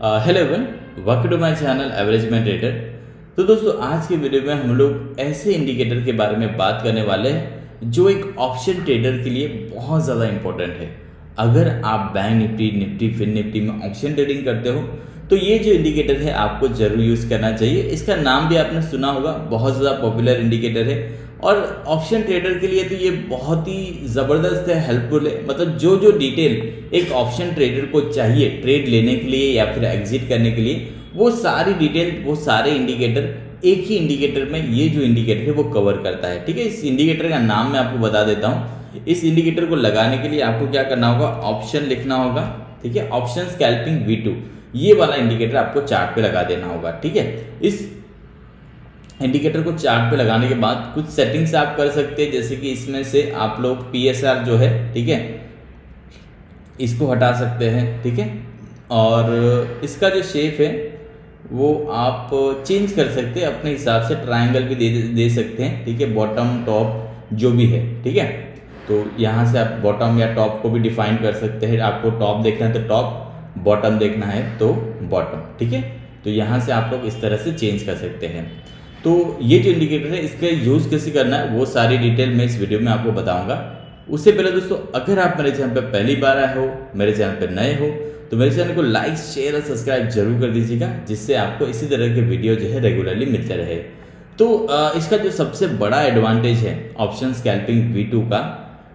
Hello everyone welcome to my channel एवरेजमेंट trader तो दोस्तों, आज के वीडियो में हम लोग ऐसे इंडिकेटर के बारे में बात करने वाले हैं जो एक ऑप्शन ट्रेडर के लिए बहुत ज़्यादा इंपॉर्टेंट है। अगर आप bank Nifty Nifty fin Nifty में ऑप्शन ट्रेडिंग करते हो तो ये जो इंडिकेटर है, आपको ज़रूर यूज़ करना चाहिए। इसका नाम भी आपने सुना होगा, बहुत ज़्यादा पॉपुलर इंडिकेटर है। और ऑप्शन ट्रेडर के लिए तो ये बहुत ही ज़बरदस्त है हेल्पफुल है। मतलब जो जो डिटेल एक ऑप्शन ट्रेडर को चाहिए ट्रेड लेने के लिए या फिर एग्जिट करने के लिए, वो सारी डिटेल वो सारे इंडिकेटर एक ही इंडिकेटर में, ये जो इंडिकेटर है वो कवर करता है। ठीक है, इस इंडिकेटर का नाम मैं आपको बता देता हूँ। इस इंडिकेटर को लगाने के लिए आपको क्या करना होगा? ऑप्शन लिखना होगा। ठीक है ऑप्शन स्कैल्पिंग वी टू ये वाला इंडिकेटर आपको चार्ट पे लगा देना होगा। ठीक है, इस इंडिकेटर को चार्ट पे लगाने के बाद कुछ सेटिंग्स आप कर सकते हैं, जैसे कि इसमें से आप लोग पीएसआर जो है, ठीक है, इसको हटा सकते हैं, ठीक है? और इसका जो शेप है, वो आप चेंज कर सकते हैं, अपने हिसाब से ट्रायंगल भी दे दे सकते हैं, ठीक है? बॉटम टॉप जो भी है, ठीक है? तो यहाँ से आप बॉटम या टॉप को भी डिफाइन कर सकते हैं। आपको टॉप देखना है तो टॉप बॉटम देखना है तो बॉटम ठीक है? तो यहाँ से आप लोग इस तरह से चेंज कर सकते हैं। तो ये जो इंडिकेटर है, इसका यूज़ कैसे करना है, वो सारी डिटेल मैं इस वीडियो में आपको बताऊँगा। उससे पहले दोस्तों, अगर आप मेरे चैनल पर पहली बार आए हो, मेरे चैनल पर नए हो तो मेरे चैनल को लाइक शेयर और सब्सक्राइब ज़रूर कर दीजिएगा, जिससे आपको इसी तरह के वीडियो जो है रेगुलरली मिलते रहे। तो इसका जो सबसे बड़ा एडवांटेज है ऑप्शन स्कैल्पिंग वी का,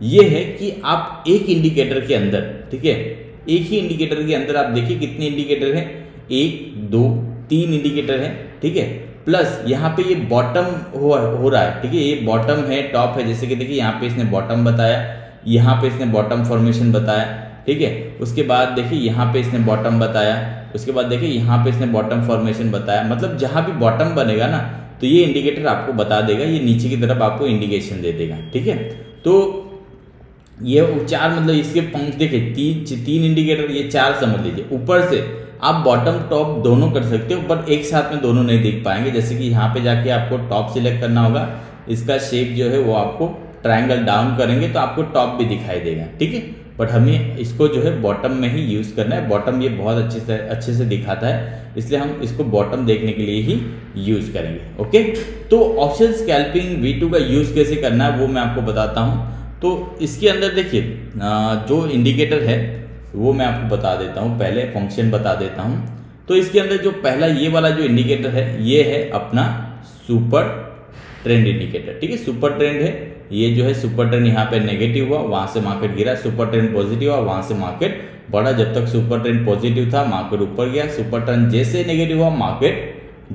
ये है कि आप एक इंडिकेटर के अंदर, ठीक है? एक ही इंडिकेटर के अंदर आप देखिए कितने इंडिकेटर हैं? एक, दो, तीन इंडिकेटर हैं, ठीक है? प्लस यहाँ पे ये बॉटम हो हो रहा है, ठीक है? ये बॉटम है, टॉप है, जैसे कि देखिए, यहाँ पे इसने बॉटम बताया, यहाँ पे इसने बॉटम फॉर्मेशन बताया, ठीक है? उसके बाद देखिए, यहाँ पे इसने बॉटम बताया, उसके बाद देखिए, यहाँ पे इसने बॉटम फॉर्मेशन बताया मतलब जहाँ भी बॉटम बनेगा ना तो ये इंडिकेटर आपको बता देगा, ये नीचे की तरफ़ आपको इंडिकेशन दे देगा, ठीक है? तो ये चार मतलब इसके पंख देखिए, तीन तीन इंडिकेटर, ये चार समझ लीजिए, ऊपर से आप बॉटम टॉप दोनों कर सकते हो पर एक साथ में दोनों नहीं देख पाएँगे। जैसे कि यहाँ पे जाके आपको टॉप सिलेक्ट करना होगा, इसका शेप जो है वो आपको ट्रायंगल डाउन करेंगे तो आपको टॉप भी दिखाई देगा, ठीक है? बट हमें इसको जो है बॉटम में ही यूज़ करना है। बॉटम ये बहुत अच्छे से अच्छे से दिखाता है, इसलिए हम इसको बॉटम देखने के लिए ही यूज़ करेंगे ओके तो ऑप्शन स्कैल्पिंग वी का यूज़ कैसे करना है, वो मैं आपको बताता हूँ। तो इसके अंदर देखिए जो इंडिकेटर है वो मैं आपको बता देता हूँ, पहले फ़ंक्शन बता देता हूँ। तो इसके अंदर जो पहला ये वाला जो इंडिकेटर है, ये है अपना सुपर ट्रेंड इंडिकेटर ठीक है? सुपर ट्रेंड है, ये जो है सुपर ट्रेंड यहाँ पे नेगेटिव हुआ, वहाँ से मार्केट गिरा सुपर ट्रेंड पॉजिटिव हुआ, वहाँ से मार्केट बढ़ा। जब तक सुपर ट्रेंड पॉजिटिव था मार्केट ऊपर गया सुपर ट्रेंड जैसे नेगेटिव हुआ मार्केट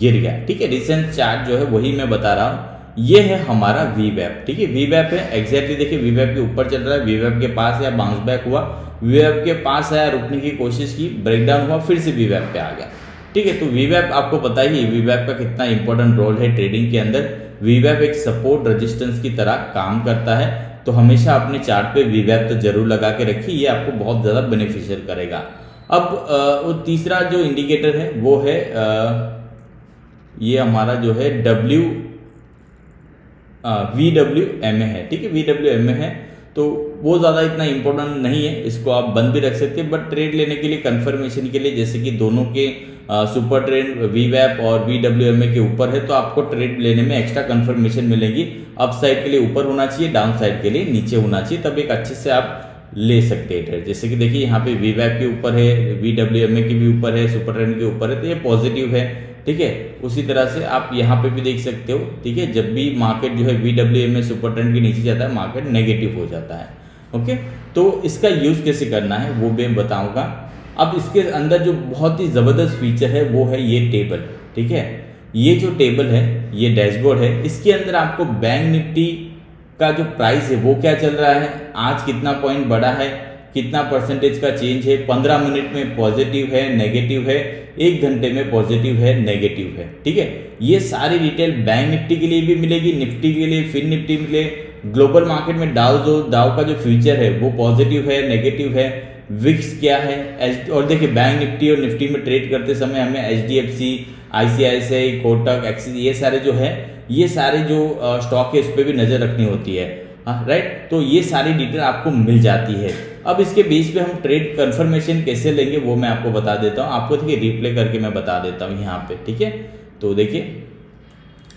गिर गया, ठीक है? रिसेंट चार्ट जो है, वही मैं बता रहा हूँ। ये है हमारा वी वैप ठीक है? वी वैप है एग्जैक्टली देखिए वी वैप के ऊपर चल रहा है वी वैप के पास या बाउंस बैक हुआ वीवेब के पास आया, रुकने की कोशिश की ब्रेकडाउन हुआ, फिर से वीवेब पे आ गया। ठीक है तो वीवेब आपको पता ही वीवेब का कितना इंपॉर्टेंट रोल है ट्रेडिंग के अंदर। वीवेब एक सपोर्ट रजिस्टेंस की तरह काम करता है तो हमेशा अपने चार्ट पे वीवेब तो ज़रूर लगा के रखिए, ये आपको बहुत ज़्यादा बेनिफिशियल करेगा। अब वो तीसरा जो इंडिकेटर है, वो है ये हमारा जो है W V W M A है। ठीक है वी डब्ल्यू एम ए है। तो वो ज़्यादा इतना इंपॉर्टेंट नहीं है, इसको आप बंद भी रख सकते हैं बट ट्रेड लेने के लिए कंफर्मेशन के लिए, जैसे कि दोनों के सुपर ट्रेंड वी वैप और वी डब्ल्यू एम ए के ऊपर है तो आपको ट्रेड लेने में एक्स्ट्रा कंफर्मेशन मिलेगी। अप साइड के लिए ऊपर होना चाहिए डाउन साइड के लिए नीचे होना चाहिए, तब एक अच्छे से आप ले सकते हैं ट्रेड जैसे कि देखिए, यहाँ पे वी वैप के ऊपर है वी डब्ल्यू एम ए के भी ऊपर है सुपर ट्रेंड के ऊपर है तो ये पॉजिटिव है। ठीक है? उसी तरह से आप यहाँ पे भी देख सकते हो, ठीक है? जब भी मार्केट जो है V W M A super trend के नीचे जाता है मार्केट नेगेटिव हो जाता है ओके तो इसका यूज़ कैसे करना है, वो मैं बताऊँगा। अब इसके अंदर जो बहुत ही ज़बरदस्त फीचर है, वो है ये टेबल ठीक है? ये जो टेबल है, ये डैशबोर्ड है, इसके अंदर आपको बैंक निफ्टी का जो प्राइस है, वो क्या चल रहा है? आज कितना पॉइंट बढ़ा है? कितना परसेंटेज का चेंज है? पंद्रह मिनट में पॉजिटिव है नेगेटिव है, एक घंटे में पॉजिटिव है नेगेटिव है। ठीक है? ये सारी डिटेल बैंक निफ्टी के लिए भी मिलेगी, निफ्टी के लिए फिन निफ्टी के लिए। ग्लोबल मार्केट में डाउ जो डाउ का जो फ्यूचर है, वो पॉजिटिव है नेगेटिव है। विक्स क्या है? और देखिए बैंक निफ्टी और निफ्टी में ट्रेड करते समय हमें H D F C I C I C I Kotak Axis ये सारे जो है, ये सारे जो स्टॉक है, इस पर भी नज़र रखनी होती है। राइट तो ये सारी डिटेल आपको मिल जाती है। अब इसके बीच में हम ट्रेड कंफर्मेशन कैसे लेंगे, वो मैं आपको बता देता हूँ। आपको देखिए रिप्ले करके मैं बता देता हूँ यहाँ पे, ठीक है? तो देखिए,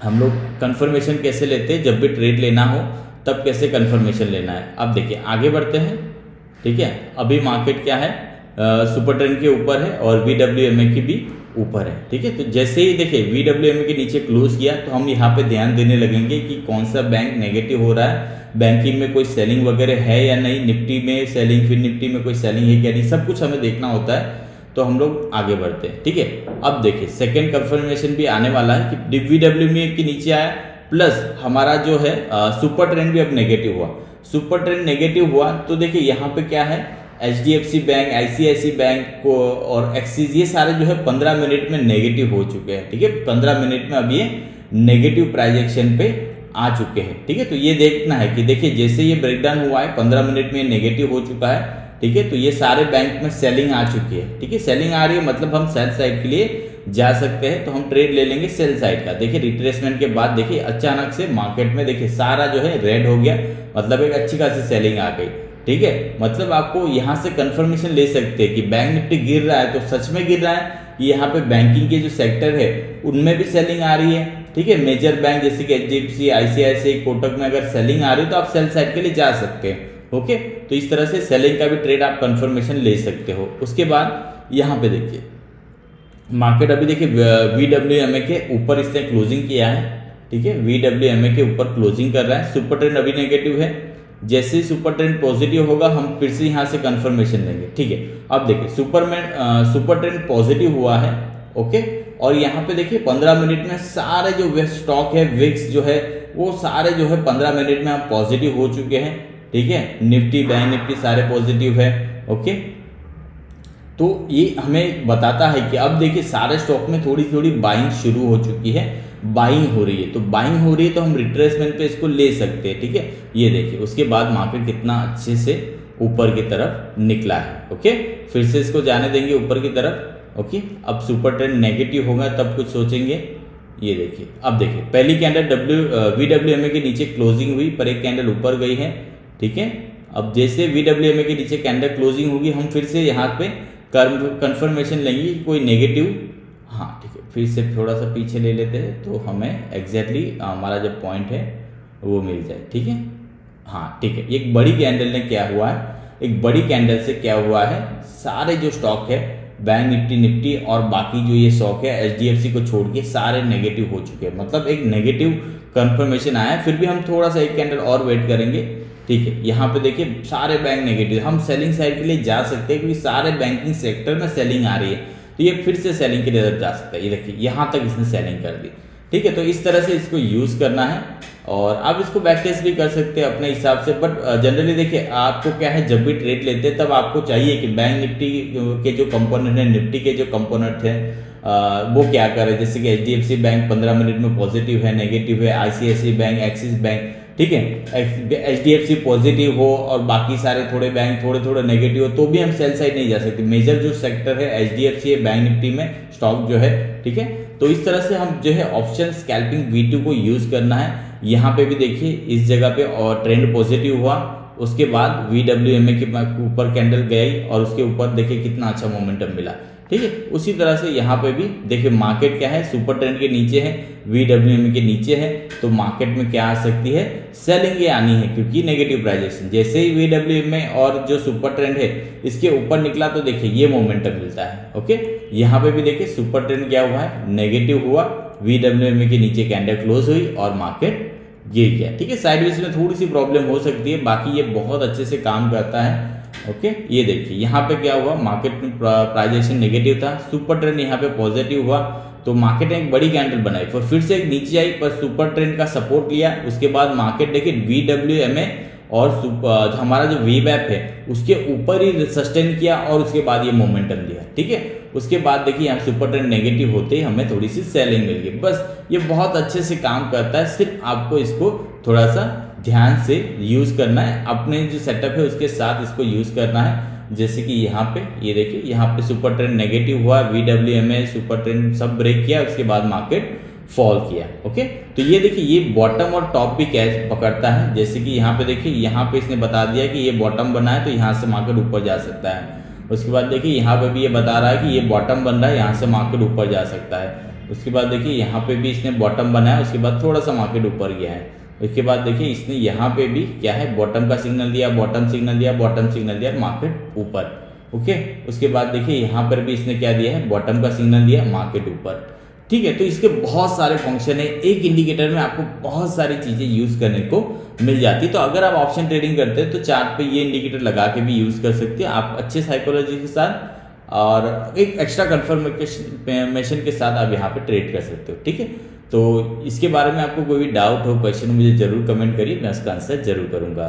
हम लोग कन्फर्मेशन कैसे लेते हैं? जब भी ट्रेड लेना हो, तब कैसे कन्फर्मेशन लेना है? अब देखिए, आगे बढ़ते हैं, ठीक है? अभी मार्केट क्या है? सुपर ट्रेंड के ऊपर है और वी डब्ल्यू एम ए की भी ऊपर है, ठीक है? तो जैसे ही देखिए वी डब्ल्यू एम ए के नीचे क्लोज किया तो हम यहाँ पे ध्यान देने लगेंगे कि कौन सा बैंक नेगेटिव हो रहा है। बैंकिंग में कोई सेलिंग वगैरह है या नहीं? निफ्टी में सेलिंग फिर निफ्टी में कोई सेलिंग है क्या नहीं? सब कुछ हमें देखना होता है तो हम लोग आगे बढ़ते हैं, ठीक है? अब देखिए सेकेंड कंफर्मेशन भी आने वाला है कि वी डब्ल्यू एम के नीचे आया प्लस हमारा जो है सुपर ट्रेंड भी अब नेगेटिव हुआ। सुपर ट्रेंड नेगेटिव हुआ तो देखिए यहाँ पे क्या है? H D F C bank ICICI bank को और एक्सिस ये सारे जो है पंद्रह मिनट में नेगेटिव हो चुके हैं, ठीक है? पंद्रह मिनट में अब ये नेगेटिव प्राइजेक्शन पे आ चुके हैं, ठीक है? तो ये देखना है कि देखिए, जैसे ये ब्रेकडाउन हुआ है, पंद्रह मिनट में नेगेटिव हो चुका है, ठीक है? तो ये सारे बैंक में सेलिंग आ चुकी है, ठीक है? सेलिंग आ रही है मतलब हम सेल साइड के लिए जा सकते हैं तो हम ट्रेड ले लेंगे सेल साइड का। देखिए रिट्रेसमेंट के बाद देखिए, अचानक से मार्केट में देखिए, सारा जो है रेड हो गया मतलब एक अच्छी खासी सेलिंग आ गई। ठीक है? मतलब आपको यहाँ से कंफर्मेशन ले सकते हैं कि बैंक निफ्टी गिर रहा है तो सच में गिर रहा है। यहाँ पे बैंकिंग के जो सेक्टर है, उनमें भी सेलिंग आ रही है, ठीक है? मेजर बैंक जैसे कि H D F C Kotak में अगर सेलिंग आ रही है तो आप सेल साइड के लिए जा सकते हैं ओके तो इस तरह से सेलिंग का भी ट्रेड आप कंफर्मेशन ले सकते हो। उसके बाद यहाँ पे देखिए मार्केट अभी देखिए, वी एम ए के ऊपर इसने क्लोजिंग किया है, ठीक है? वी एम ए के ऊपर क्लोजिंग कर रहा है। सुपर ट्रेंड अभी नेगेटिव है जैसे ही सुपर ट्रेंड पॉजिटिव होगा, हम फिर से यहाँ से कंफर्मेशन लेंगे, ठीक है? अब देखिए, सुपरमैन सुपर ट्रेंड पॉजिटिव हुआ है, ओके? और यहाँ पे देखिए, पंद्रह मिनट में सारे जो स्टॉक है विक्स जो है, वो सारे जो है पंद्रह मिनट में हम पॉजिटिव हो चुके हैं, ठीक है? निफ्टी, बैंक निफ्टी सारे पॉजिटिव है, ओके? तो ये हमें बताता है कि अब देखिए, सारे स्टॉक में थोड़ी थोड़ी बाइंग शुरू हो चुकी है बाइंग हो रही है। तो बाइंग हो रही है तो हम रिट्रेसमेंट पे इसको ले सकते हैं, ठीक है? ये देखिए, उसके बाद मार्केट कितना अच्छे से ऊपर की तरफ़ निकला है ओके फिर से इसको जाने देंगे ऊपर की तरफ़ ओके अब सुपर ट्रेंड नेगेटिव होगा, तब कुछ सोचेंगे। ये देखिए, अब देखिए, पहली candle W V W M A के नीचे क्लोजिंग हुई, पर एक कैंडल ऊपर गई है, ठीक है? अब जैसे वी डब्ल्यू एम ए के नीचे कैंडल क्लोजिंग होगी, हम फिर से यहाँ पे कंफर्मेशन लेंगे कोई नेगेटिव हाँ है फिर से थोड़ा सा पीछे ले लेते हैं तो हमें एग्जैक्टली हमारा जो पॉइंट है, वो मिल जाए, ठीक है? हाँ ठीक है। एक बड़ी कैंडल ने क्या हुआ है? एक बड़ी कैंडल से क्या हुआ है? सारे जो स्टॉक है बैंक निफ्टी निफ्टी और बाकी जो ये स्टॉक है एच को छोड़ के सारे नेगेटिव हो चुके हैं। मतलब एक नेगेटिव कंफर्मेशन आया फिर भी हम थोड़ा सा एक कैंडल और वेट करेंगे, ठीक है? यहाँ पे देखिए, सारे बैंक नेगेटिव हम सेलिंग साइड के लिए जा सकते हैं, क्योंकि सारे बैंकिंग सेक्टर में सेलिंग आ रही है। तो ये फिर से सेलिंग के लिए जा सकता है। ये देखिए, यहाँ तक इसने सेलिंग कर दी। ठीक है तो इस तरह से इसको यूज़ करना है। और आप इसको बैक टेस्ट भी कर सकते हैं अपने हिसाब से। बट जनरली देखिए, आपको क्या है, जब भी ट्रेड लेते हैं, तब आपको चाहिए कि बैंक निफ्टी के जो कंपोनेंट है, निफ्टी के जो कंपोनेंट है वो क्या करे? जैसे कि HDFC बैंक पंद्रह मिनट में पॉजिटिव है नेगेटिव है आईसीआईसी बैंक एक्सिस बैंक ठीक है? H D F C positive हो और बाकी सारे थोड़े बैंक थोड़े थोड़े नेगेटिव हो तो भी हम सेल साइड नहीं जा सकते। मेजर जो सेक्टर है एच डी एफ़ सी है बैंक निफ्टी में स्टॉक जो है, ठीक है? तो इस तरह से हम जो है ऑप्शन स्कैल्पिंग वी टू को यूज़ करना है। यहाँ पे भी देखिए, इस जगह पे और ट्रेंड पॉजिटिव हुआ। उसके बाद वी डब्ल्यू एम ए के ऊपर कैंडल गई और उसके ऊपर देखिए कितना अच्छा मोमेंटम मिला। ठीक है? उसी तरह से यहाँ पे भी देखिए मार्केट क्या है? सुपर ट्रेंड के नीचे है वी के नीचे है तो मार्केट में क्या आ सकती है? सेलिंग ये आनी है, क्योंकि नेगेटिव प्राइजेशन जैसे ही वी में और जो सुपर ट्रेंड है, इसके ऊपर निकला तो देखिए, ये मोमेंटम मिलता है ओके यहाँ पे भी देखिए सुपर ट्रेंड क्या हुआ है? नेगेटिव हुआ वी के नीचे कैंडल क्लोज हुई और मार्केट गिर गया, ठीक है? साइडवेज में थोड़ी सी प्रॉब्लम हो सकती है, बाकी ये बहुत अच्छे से काम करता है। ओके ये देखिए, यहाँ पे क्या हुआ? मार्केट में प्राइजेशन नेगेटिव था सुपर ट्रेंड यहाँ पे पॉजिटिव हुआ तो मार्केट ने एक बड़ी कैंडल बनाई। फिर फिर से एक नीचे आई, पर सुपर ट्रेंड का सपोर्ट लिया। उसके बाद मार्केट देखिए वी डब्ल्यू एम ए और हमारा जो वी बैप है, उसके ऊपर ही सस्टेन किया और उसके बाद ये मोमेंटम दिया ठीक है? उसके बाद देखिए, यहाँ सुपर ट्रेंड नेगेटिव होते ही हमें थोड़ी सी सेलिंग मिल गई। बस, ये बहुत अच्छे से काम करता है। सिर्फ़ आपको इसको थोड़ा सा ध्यान से यूज़ करना है, अपने जो सेटअप है उसके साथ इसको यूज़ करना है। जैसे कि यहाँ पे, ये देखिए, यहाँ पे सुपर ट्रेंड नेगेटिव हुआ V W M A super trend सब ब्रेक किया, उसके बाद मार्केट फॉल किया ओके तो ये देखिए, ये बॉटम और टॉप भी कैच पकड़ता है। जैसे कि यहाँ पे देखिए, यहाँ पे इसने बता दिया कि ये बॉटम बना है तो यहाँ से मार्केट ऊपर जा सकता है। उसके बाद देखिए, यहाँ पे भी ये बता रहा है कि ये बॉटम बन रहा है, यहाँ से मार्केट ऊपर जा सकता है। उसके बाद देखिए, यहाँ पे भी इसने बॉटम बनाया, उसके बाद थोड़ा सा मार्केट ऊपर गया है। उसके बाद देखिए, इसने यहाँ पे भी क्या है बॉटम का सिग्नल दिया बॉटम सिग्नल दिया बॉटम सिग्नल दिया मार्केट ऊपर ओके उसके बाद देखिए, यहाँ पर भी इसने क्या दिया है बॉटम का सिग्नल दिया मार्केट ऊपर, ठीक है? तो इसके बहुत सारे फ़ंक्शन है। एक इंडिकेटर में आपको बहुत सारी चीज़ें यूज़ करने को मिल जाती। है तो अगर आप ऑप्शन ट्रेडिंग करते हैं तो चार्ट पे ये इंडिकेटर लगा के भी यूज़ कर सकते हैं। आप अच्छे साइकोलॉजी के साथ और एक एक्स्ट्रा कन्फर्मेशन के साथ आप यहाँ पे ट्रेड कर सकते हो, ठीक है? तो इसके बारे में आपको कोई भी डाउट हो क्वेश्चन मुझे ज़रूर कमेंट करिए, मैं उसका आंसर ज़रूर करूँगा।